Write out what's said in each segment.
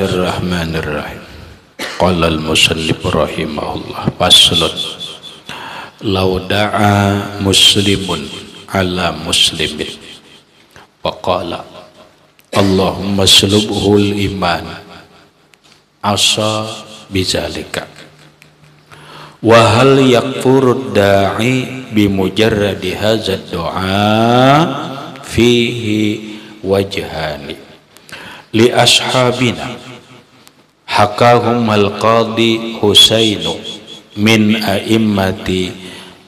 Bismillahirrahmanirrahim. Qala al-musannif rahimahullah faslun law da'a muslimun ala muslimin wa qala Allahumma slubhul iman asa bizalika wa hal yakfurud da'i bimujarradi hadza du'a fihi wajhani li ashabina hakahum al-qadi Husainu min a'immati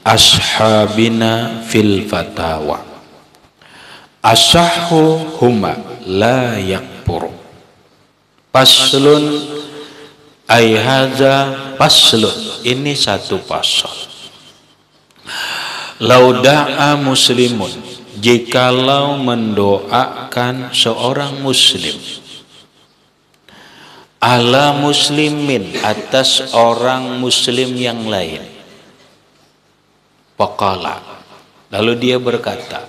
ashabina fil fatawa. Asahu huma la yakpuru. Paslun ay hadza paslun ini satu pasal. Lauda'a muslimun jikalau mendoakan seorang muslim ala muslimin atas orang muslim yang lain. Pakala. Lalu dia berkata,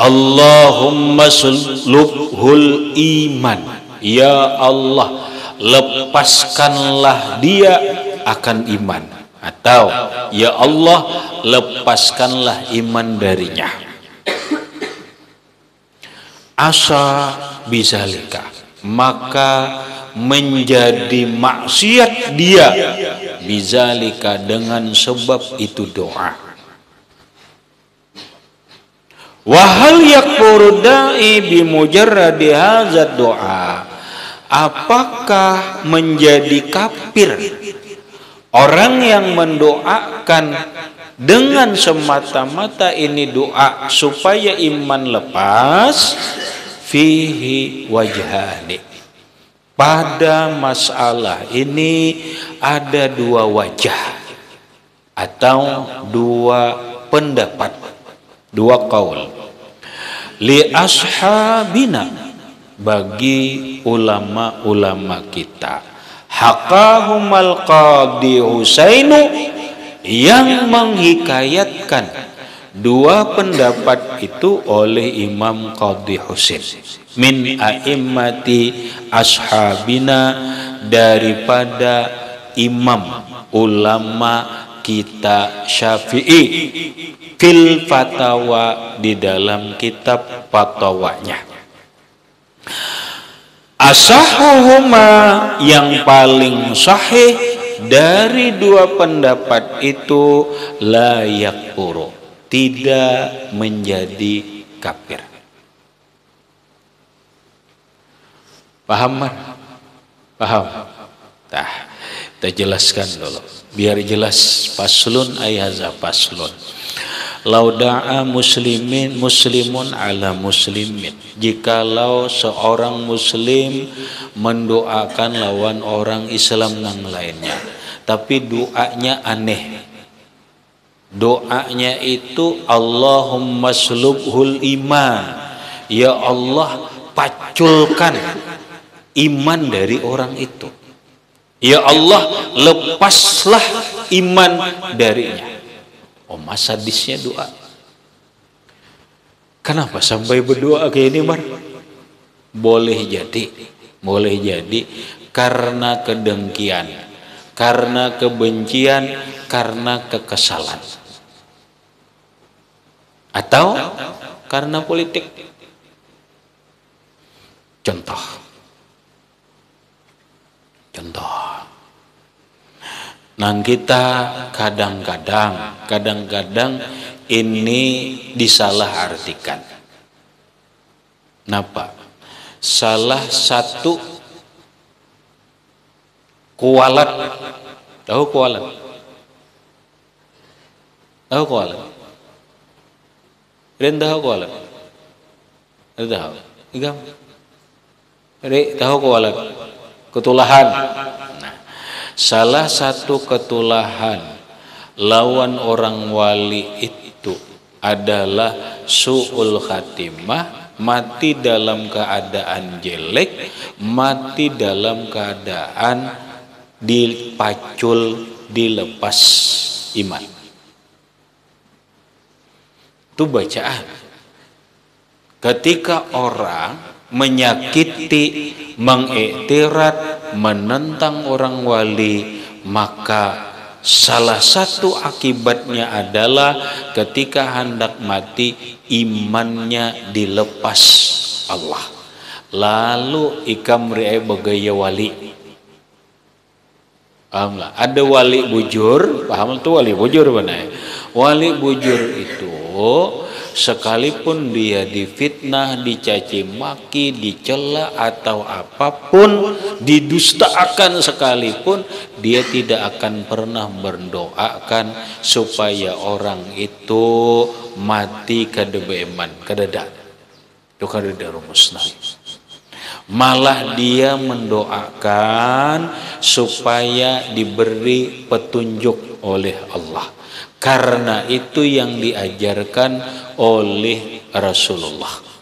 Allahumma sulubhul iman. Ya Allah, lepaskanlah dia akan iman. Atau, Ya Allah, lepaskanlah iman darinya. Asa bizalika maka menjadi maksiat dia. Bizalika dengan sebab itu doa. Wahal yakfuru da'i bimujarradi hazad doa? Apakah menjadi kafir? Orang yang mendoakan dengan semata-mata ini doa supaya iman lepas fihi wajhani. Pada masalah ini ada dua wajah atau dua pendapat dua kaul. Li ashabina bagi ulama-ulama kita. Hakahumal qadi Husainu yang menghikayatkan Dua pendapat itu oleh Imam Qadhi Husin min a'immati ashabina daripada imam ulama kita Syafi'i. Fil fatwa di dalam kitab fatwanya. Asahuhuma yang paling sahih dari dua pendapat itu layak puru tidak menjadi kafir. Paham man? Paham? Tah, kita jelaskan dulu. Biar jelas paslun ayaza paslun. Lauda'a muslimin muslimun ala muslimin. Jikalau seorang muslim mendoakan lawan orang Islam yang lainnya, tapi doanya aneh, Doanya itu Allahumma slubhul iman. Ya Allah, paculkan iman dari orang itu. Ya Allah, lepaslah iman darinya. Oh, masa disnya doa. Kenapa sampai berdoa kayak ini, Mar? Boleh jadi, boleh jadi karena kedengkian, karena kebencian, karena kekesalan atau karena politik. Contoh. Contoh. Nah kita kadang-kadang kadang-kadang ini disalah artikan Kenapa? Salah satu kualat. Tahu kualat? Tahu kualat Tahu ko alam. Rin tahu. Igam. Rin tahu ko alam. Ketulahan. Nah, salah satu ketulahan lawan orang wali itu adalah su'ul khatimah mati dalam keadaan jelek mati dalam keadaan dipacul dilepas iman itu bacaan ketika orang menyakiti, mengiktirat, menentang orang wali, maka salah satu akibatnya adalah ketika hendak mati imannya dilepas Allah. Lalu ikam riai bagaya wali Paham lah? Ada wali bujur, paham tuh wali bujur mana? Wali bujur itu sekalipun dia difitnah, dicaci maki, dicela atau apa pun, didustakan sekalipun, dia tidak akan pernah berdoakan supaya orang itu mati kedebeman, kededak. Itu kadeda rumus nabi malah dia mendoakan supaya diberi petunjuk oleh Allah karena itu yang diajarkan oleh Rasulullah.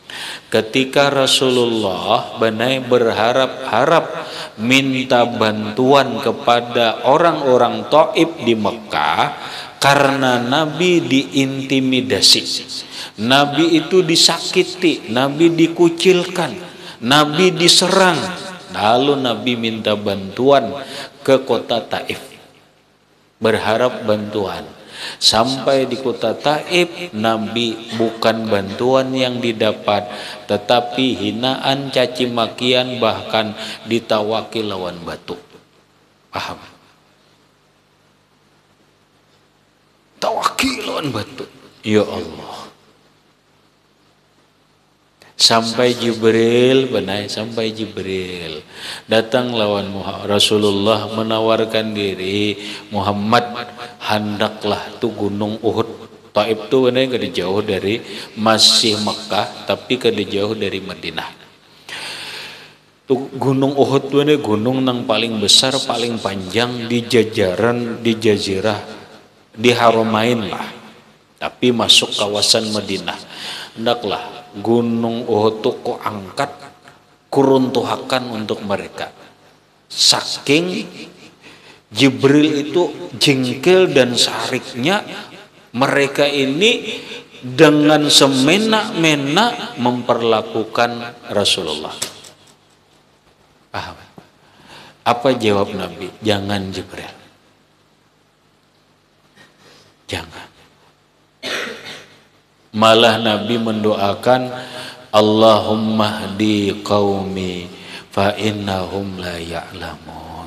Ketika Rasulullah benai berharap-harap minta bantuan kepada orang-orang Taif di Mekah karena Nabi diintimidasi. Nabi itu disakiti Nabi dikucilkan Nabi diserang. Lalu Nabi minta bantuan ke kota Taif. Berharap bantuan sampai di kota Taif Nabi bukan bantuan yang didapat tetapi hinaan caci makian bahkan ditawaki lawan batu. Paham? Tawaki lawan batu. Ya Allah sampai Jibril benar sampai Jibril. Datang lawan Rasulullah menawarkan diri Muhammad hendaklah tu gunung Uhud. Taib tu benar kada jauh dari masih Mekah tapi kada jauh dari Madinah. Tu gunung Uhud tu ini gunung yang paling besar paling panjang di jajaran di jazirah di Haramain lah. Tapi masuk kawasan Madinah. Hendaklah gunung Uhud itu kok angkat kuruntuhakan untuk mereka. Saking Jibril itu jengkel dan sariknya mereka ini dengan semena-mena memperlakukan Rasulullah. Paham? Apa jawab Nabi? Jangan Jibril. Jangan Malah Nabi mendoakan Allahumma hdi qaumi fa innahum la ya'lamun.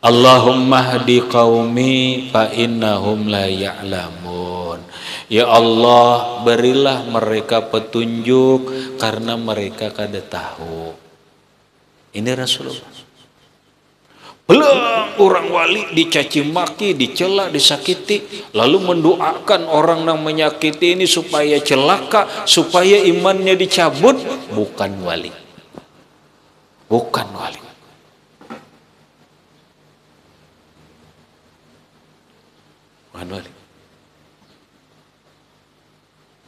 Allahumma hdi qaumi fa innahum la ya'lamun. Ya Allah, berilah mereka petunjuk karena mereka kada tahu. Ini Rasulullah. Belum orang wali dicaci maki, dicela, disakiti, lalu mendoakan orang yang menyakiti ini supaya celaka, supaya imannya dicabut, bukan wali. Bukan wali. Bukan wali.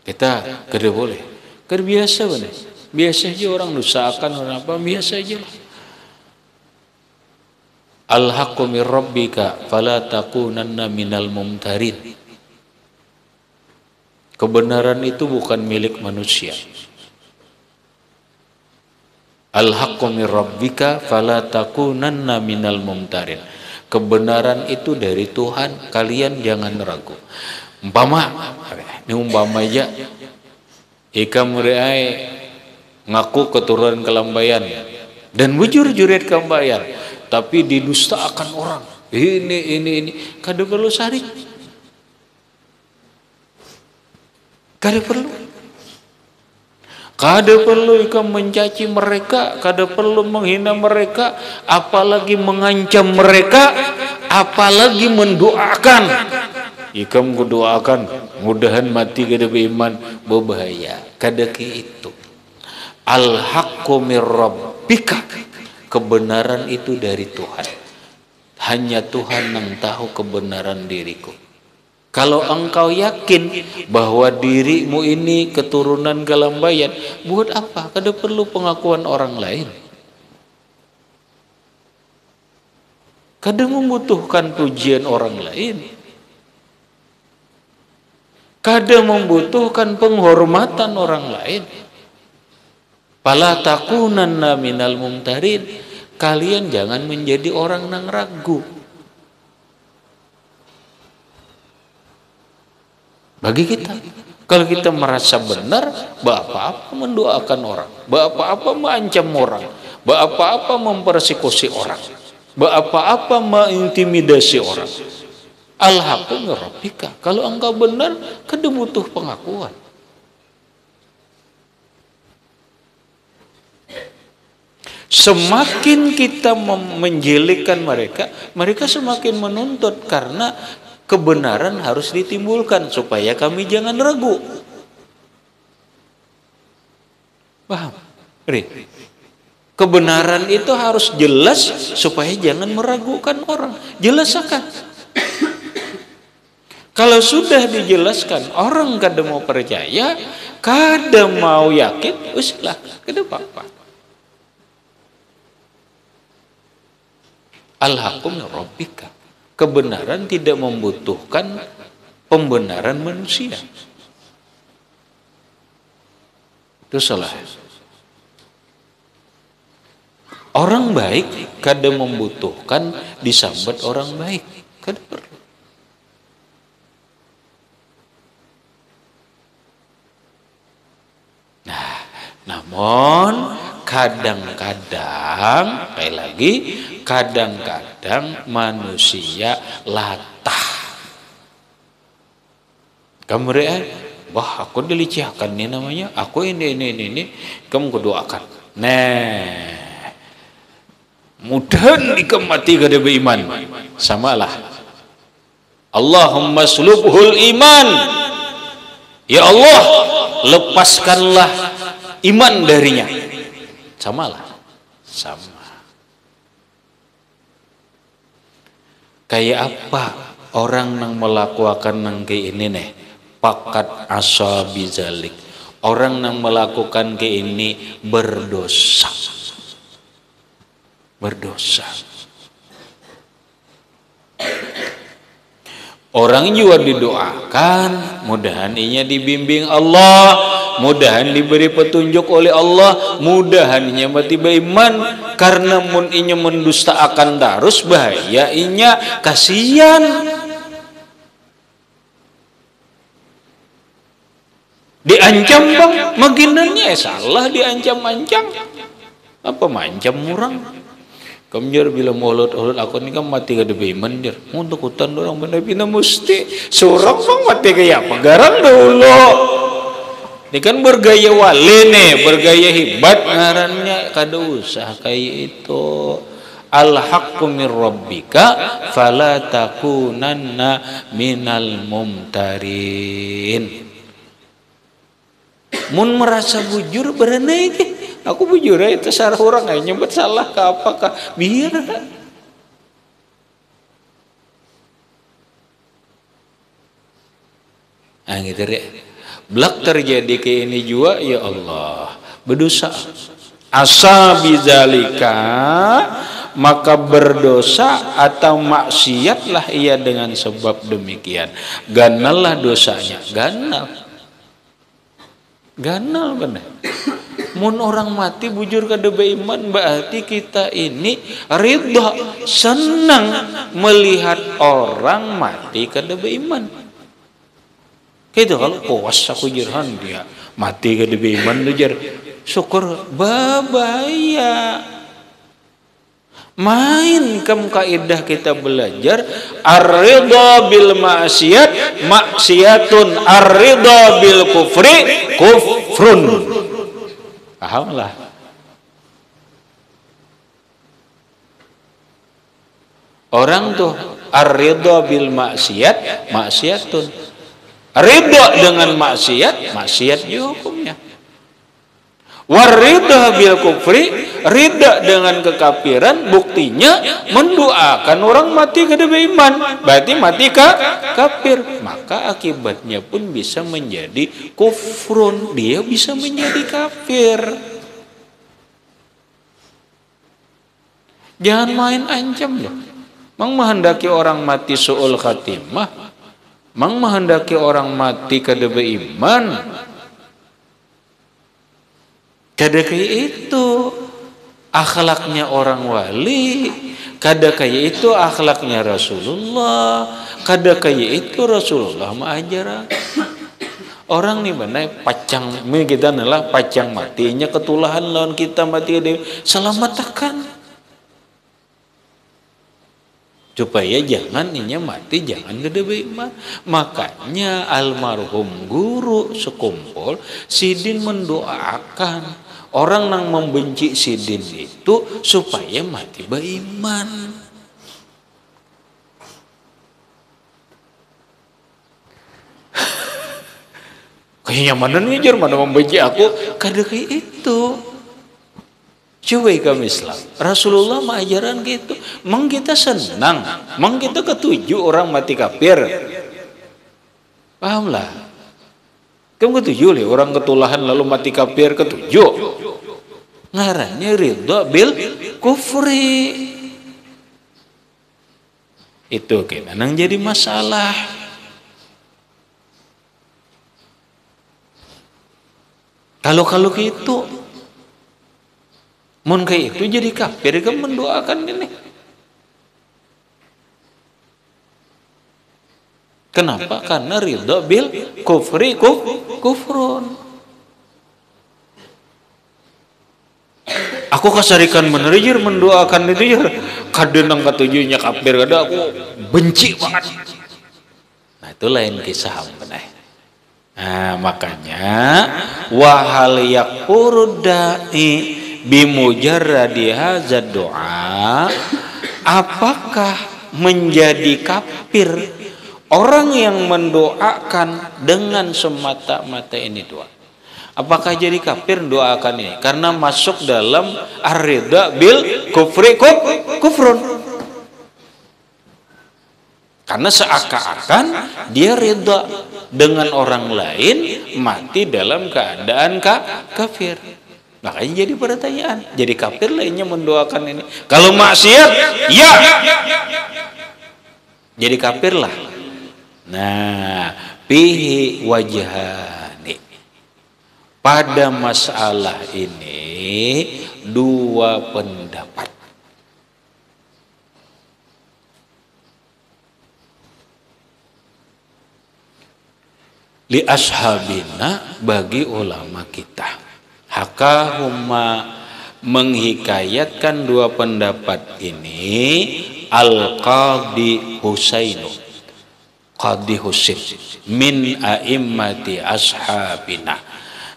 Kita kada boleh. Kada biasa benar. Biasa aja orang nusakan orang apa, biasa aja. Al-haqqu min rabbika fala takunanna minal mumtarin. Kebenaran itu bukan milik manusia. Al-haqqu min rabbika fala takunanna minal mumtarin. Kebenaran itu dari Tuhan, kalian jangan ragu. Umpama, ini umpama aja, ikam reai ngaku keturunan kelambayan dan bujur jurit kelambayan tapi didustakan orang. Ini ini ini. Kada perlu sari. Kada perlu. Kada perlu ikam mencaci mereka kada perlu menghina mereka apalagi mengancam mereka apalagi mendoakan. Ikam kudoakan mudahan mati kada beriman. Berbahaya. Kada itu. Al haqqu mir rabbika kebenaran itu dari Tuhan. Hanya Tuhan yang tahu kebenaran diriku. Kalau engkau yakin bahwa dirimu ini keturunan galambayan, buat apa? Kada perlu pengakuan orang lain. Kada membutuhkan pujian orang lain. kada membutuhkan penghormatan orang lain pala takunanna minal mumtarin. Kalian jangan menjadi orang yang ragu. Bagi kita. Kalau kita merasa benar apa-apa mendoakan orang. Apa-apa mengancam orang. Apa-apa mempersekusi orang. Apa-apa mengintimidasi orang. Rabbika. Kalau engkau benar, kada pengakuan. Semakin kita menjelikkan mereka, mereka semakin menuntut karena kebenaran harus ditimbulkan supaya kami jangan ragu. Paham? Ri. Kebenaran itu harus jelas supaya jangan meragukan orang. Jelaskan. Kalau sudah dijelaskan orang kada mau percaya, kada mau yakin, uslah kada apa-apa. Al-hakum rabbika. Kebenaran tidak membutuhkan pembenaran manusia. Itu salah. Orang baik kada membutuhkan disambat orang baik. Kada perlu. Namun kadang-kadang kayak lagi kadang-kadang manusia latah. Kamu eh, wah aku dilicihkan nih namanya, aku ini ini ini, ini. kamu kedoakan. Nah, mudah dikemati kada beriman, samalah. Allahumma slubhul iman. Ya Allah, lepaskanlah iman darinya sama lah sama. Kayak apa orang yang melakukan nang ini nih? Pakat asabizalik orang yang melakukan ke ini berdosa. Berdosa. Orang juga didoakan, mudahan dibimbing Allah, mudahan diberi petunjuk oleh Allah, mudahan inya mati iman, karena mun inya mendusta akan darus bahaya inya kasihan. Diancam bang, maginannya salah diancam-ancam. Apa mancam murang? Kamjar bila mulut ulut aku ni kan mati ke debi mandir. Untuk hutan orang mana pina mesti seorang bang mati kaya apa? Garang dulu. Ini kan bergaya wali nih, bergaya hebat ngarannya. Kada usah kayak itu. Al haqqu min rabbika fala takunanna minal mumtarin. Mun merasa bujur berenai aku bujur ya itu sarah orang aja. Nyebut salah ke apakah biar. Nah gitu ya belak terjadi ke ini juga ya Allah. Berdosa. Asa bizalika maka berdosa atau maksiatlah ia dengan sebab demikian. Ganallah dosanya. Ganal. Ganal benar. Mun orang mati bujur ke iman berarti kita ini ridha senang melihat orang mati ke iman itu kalau puas aku jirhan dia. Mati ke debe iman jar syukur babaya. Main kam kaidah kita belajar ar-ridha bil maksiat maksiatun ar-ridha bil kufri kufrun. Pahamlah. Orang tuh ar-ridha bil maksiat, maksiatun. Ridha dengan maksiat, maksiat juga hukumnya. Warida bil kufri, rida dengan kekafiran, buktinya mendoakan orang mati ke iman. Berarti mati ke kafir. Maka akibatnya pun bisa menjadi kufrun. Dia bisa menjadi kafir. Jangan main ancam loh. Menghendaki orang mati suul khatimah. Mang menghendaki orang mati kada beriman kada kayak itu. Akhlaknya orang wali. Kada kayak itu akhlaknya Rasulullah. Kada kayak itu Rasulullah mengajar orang nih mana pacang kita adalah pacang matinya ketulahan lawan kita mati dia. Selamatkan supaya jangan inya mati jangan gede iman makanya almarhum guru sekumpul sidin mendoakan orang yang membenci sidin itu supaya mati beriman. Kayaknya mana nih mana membenci aku? Kayak itu Cuy kami Islam. Rasulullah mengajaran gitu. Meng kita senang. Meng kita ketujuh orang mati kafir. Pahamlah. Kamu ketujuh li orang ketulahan lalu mati kafir ketujuh. Ngarannya ridho bil kufri. Itu kena nang jadi masalah. Kalau kalau gitu Mun kayak itu jadi kafir kan mendoakan ini. Kenapa? Karena ridho bil kufri kuf, kufrun. Aku kasarikan menerijir mendoakan itu ya. Kadenang ketujuhnya kafir kada aku benci banget. Nah itu lain kisah benar. Nah makanya wahal yakfuru da'i bimujarradi hazad doa apakah menjadi kafir orang yang mendoakan dengan semata-mata ini doa? Apakah jadi kafir doakan ini? Karena masuk dalam arida bil kufri kuf, kufrun. Karena seakan-akan dia rida dengan orang lain mati dalam keadaan kafir Makanya jadi pertanyaan, jadi kafir lainnya mendoakan ini. Kalau maksiat, ya. Jadi kafir lah. Nah, pihi wajhani. Pada masalah ini dua pendapat. Li ashabina bagi ulama kita hakahuma menghikayatkan dua pendapat ini Al-Qadi Husainu. Qadi Husain min a'immati ashabina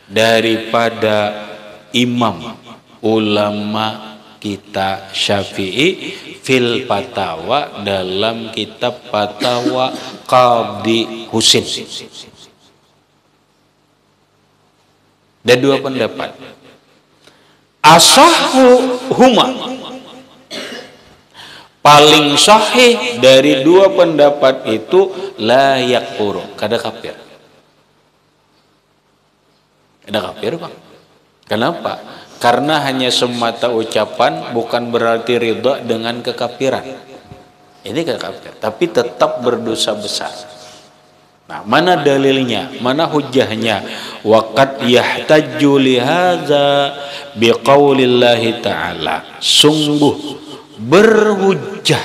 daripada imam ulama kita Syafi'i fil patawa dalam kitab patawa Qadi Husain ada dua pendapat. Asahu huma. Paling sahih dari dua pendapat itu layak puru. Kada kafir. Kada kafir bang. Kenapa? Karena hanya semata ucapan bukan berarti ridha dengan kekafiran. Ini kekafir, tapi tetap berdosa besar. Nah, mana dalilnya? Mana hujahnya? Waqad yahtajju li hadza biqaulillahi ta'ala. Sungguh berhujah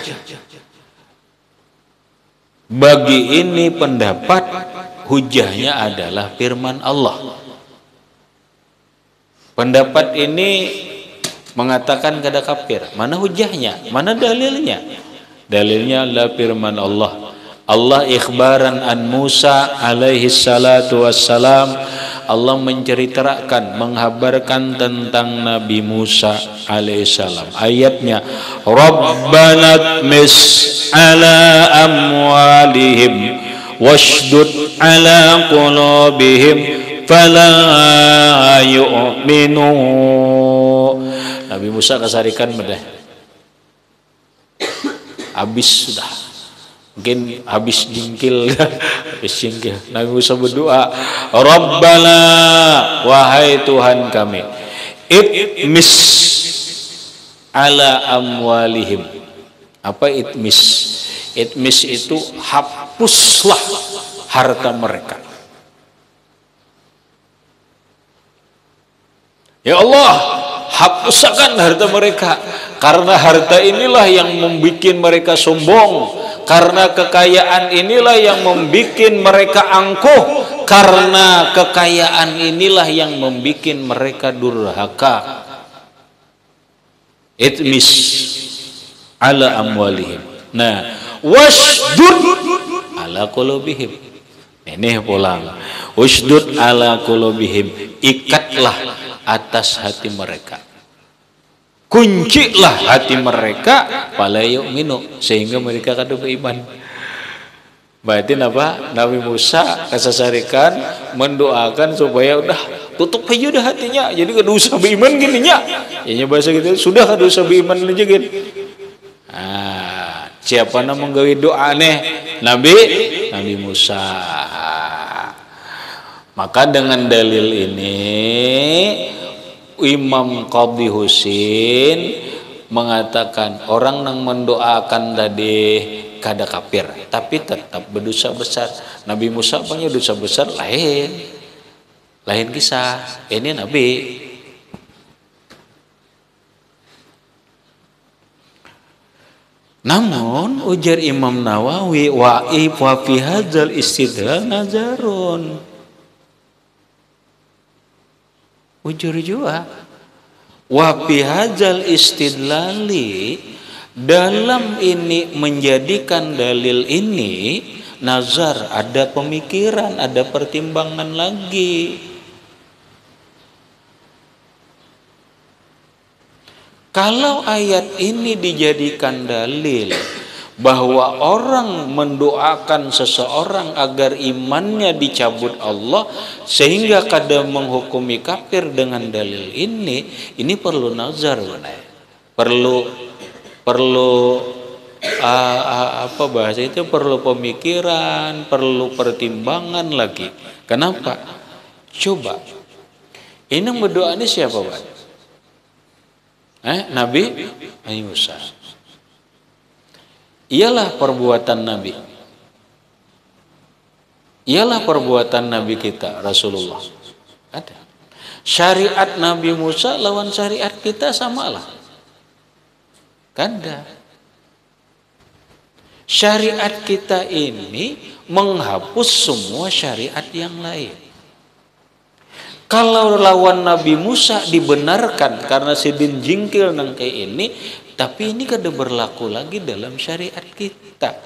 bagi ini pendapat hujahnya adalah firman Allah. Pendapat ini mengatakan kada kafir. Mana hujahnya? Mana dalilnya? Dalilnya adalah firman Allah Allah ikhbaran an Musa alaihi salatu wassalam. Allah menceritakan menghabarkan tentang Nabi Musa alaihi salam. Ayatnya Rabbana mis ala amwalihim washdud ala qulubihim fala yu'minu. Nabi Musa kasarikan bedah habis sudah mungkin habis jingkil. Habis jingkil. Nabi Musa berdoa Rabbana wahai Tuhan kami itmis ala amwalihim. Apa itmis? Itmis itu hapus hapuslah harta mereka. Ya Allah, hapuskan harta mereka. Karena harta inilah yang membuat mereka sombong karena kekayaan inilah yang membuat mereka angkuh. Karena kekayaan inilah yang membuat mereka durhaka. Itmis ala amwalihim. Nah wasdud ala qulubihim. Ini pulang. Wasdud ala qulubihim. Ikatlah atas hati mereka kuncilah hati mereka pala minu sehingga mereka kada beriman. Berarti apa? Nabi Musa kasasarikan mendoakan supaya udah tutup aja udah hatinya. Jadi kada usah beriman gini nya. Ya bahasa gitu sudah kada usah beriman aja gitu ah, siapa nama menggawi doa aneh Nabi? Nabi Musa. Maka dengan dalil ini Imam Qadhi Husin mengatakan orang yang mendoakan tadi kada kafir tapi tetap berdosa besar. Nabi Musa punya dosa besar lain. Lain kisah. Ini Nabi. Namun ujar Imam Nawawi wa wa fi hadzal istidlal nazarun ujur jua. Wa istidlali dalam ini menjadikan dalil ini nazar ada pemikiran ada pertimbangan lagi. Kalau ayat ini dijadikan dalil bahwa orang mendoakan seseorang agar imannya dicabut Allah sehingga kadang menghukumi kafir dengan dalil ini ini perlu nazar perlu perlu uh, apa bahasa itu perlu pemikiran perlu pertimbangan lagi. Kenapa? Coba. Ini berdoa ini siapa Pak? Eh, Nabi Musa ialah perbuatan Nabi. Ialah perbuatan Nabi kita Rasulullah. Ada. Syariat Nabi Musa lawan syariat kita samalah. Kanda. Syariat kita ini menghapus semua syariat yang lain. Kalau lawan Nabi Musa dibenarkan karena sidin jingkil nang kayak ini, tapi ini kada berlaku lagi dalam syariat kita.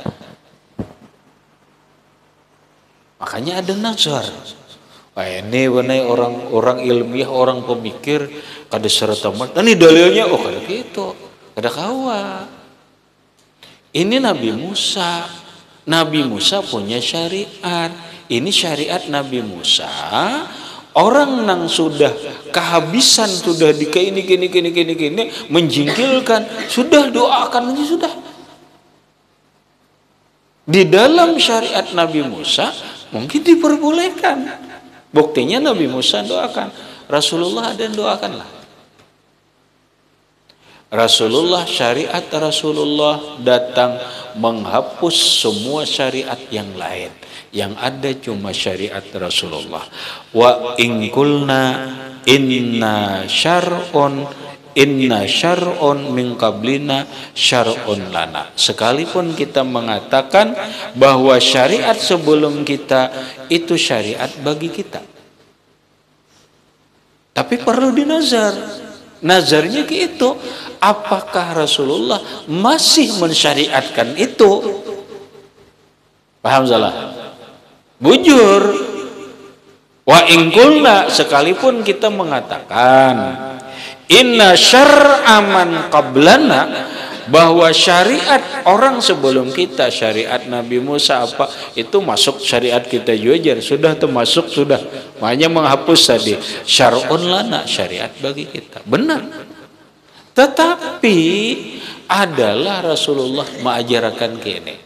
Makanya ada nazar. Wah ini benar orang orang ilmiah, orang pemikir kada serta merta. Ini dalilnya oh kada gitu, kada kawa. Ini Nabi Musa. Nabi Musa punya syariat. Ini syariat Nabi Musa Orang yang sudah kehabisan sudah di ini kini kini kini kini menjingkilkan sudah doakan aja sudah. Di dalam syariat Nabi Musa mungkin diperbolehkan. Buktinya Nabi Musa doakan, Rasulullah yang doakanlah. Rasulullah syariat Rasulullah datang menghapus semua syariat yang lain yang ada cuma syariat Rasulullah. Wa ingkulna inna syar'un inna syar'un min qablina syar'un lana. Sekalipun kita mengatakan bahwa syariat sebelum kita itu syariat bagi kita. Tapi perlu dinazar. Nazarnya ke itu apakah Rasulullah masih mensyariatkan itu? Paham salah bujur. Wa ingkulna sekalipun kita mengatakan inna syar'aman qablana bahwa syariat orang sebelum kita syariat Nabi Musa apa itu masuk syariat kita juga sudah termasuk sudah. Makanya menghapus tadi syar'un lana syariat bagi kita. Benar. Tetapi adalah Rasulullah mengajarkan kini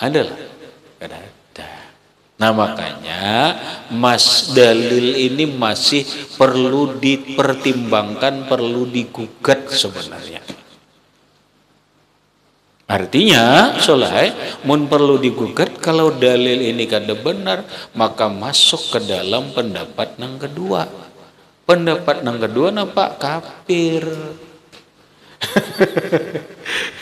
adalah ada Nah makanya mas dalil ini masih perlu dipertimbangkan, perlu digugat sebenarnya. Artinya, soleh, mun perlu digugat kalau dalil ini kada benar, maka masuk ke dalam pendapat yang kedua. Pendapat yang kedua napa kafir.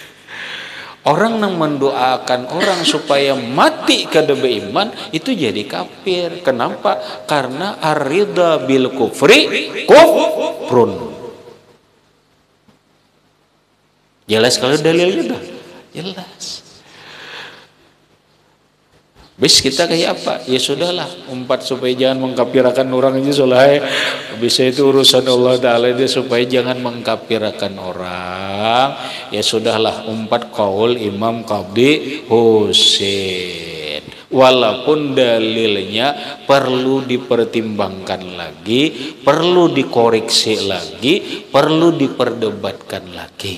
orang yang mendoakan orang supaya mati kada beriman itu jadi kafir. Kenapa? Karena arida bil kufri kufrun. Jelas kalau dalilnya dah. Jelas. Bis kita kayak apa? Ya sudahlah, empat supaya jangan mengkapirakan orang aja soleh. Bisa itu urusan Allah Ta'ala dia supaya jangan mengkapirakan orang. Ya sudahlah, empat kaul Imam Qabdi Husain. Walaupun dalilnya perlu dipertimbangkan lagi, perlu dikoreksi lagi, perlu diperdebatkan lagi.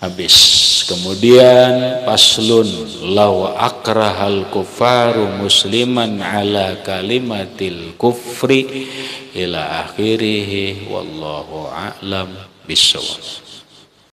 Habis. Kemudian paslun law akrahal kufaru musliman ala kalimatil kufri ila akhirih wallahu a'lam bisawab.